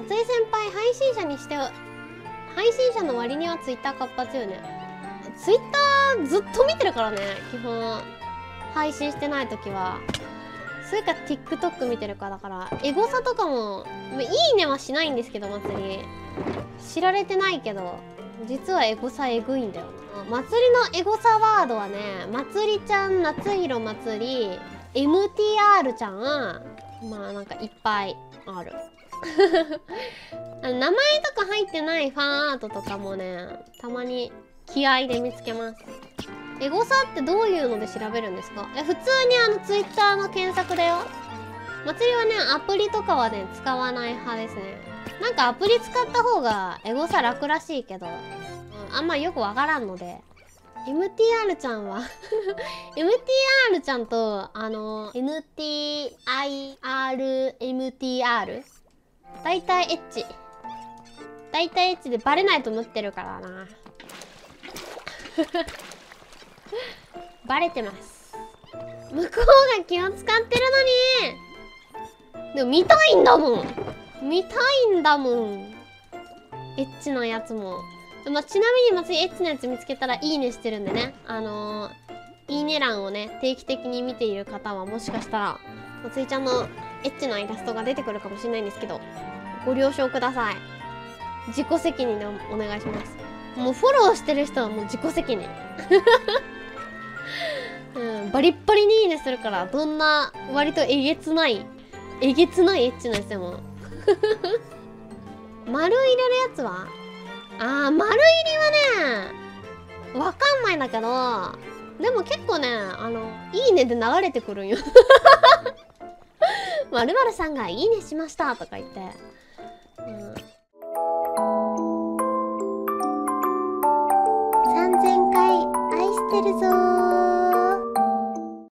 松井先輩配信者にして配信者の割にはツイッター活発よね。ツイッターずっと見てるからね基本配信してない時は。それか TikTok 見てるかだからエゴサとかもいいねはしないんですけど祭り。知られてないけど実はエゴサエグいんだよ祭りのエゴサワードはね祭りちゃん夏広祭り MTR ちゃんまあなんかいっぱいある。あの名前とか入ってないファンアートとかもねたまに気合で見つけます。エゴサってどういうので調べるんですか？え普通にあのツイッターの検索だよ。祭りはねアプリとかはね使わない派ですね。なんかアプリ使った方がエゴサ楽らしいけど、うん、あんまよくわからんので。MTR ちゃんは？MTR ちゃんとあの NTIRMTR 大体エッチ。大体エッチでバレないと思ってるからな。バレてます。向こうが気を使ってるのに。でも見たいんだもん。見たいんだもん。エッチなやつも、まあ、ちなみに松井エッチなやつ見つけたらいいねしてるんでね。あのー、いいね欄をね定期的に見ている方はもしかしたら松井ちゃんのエッチなイラストが出てくるかもしれないんですけどご了承ください。自己責任でお願いします。もうフォローしてる人はもう自己責任。うん、バリッバリにいいねするからどんな割とえげつないえげつないエッチなやつでも。丸入れるやつは？あー丸入りはねわかんないんだけどでも結構ねあのいいねで流れてくるんよ。まるさんがいいねしましたとか言って、うん、3000回愛してるぞ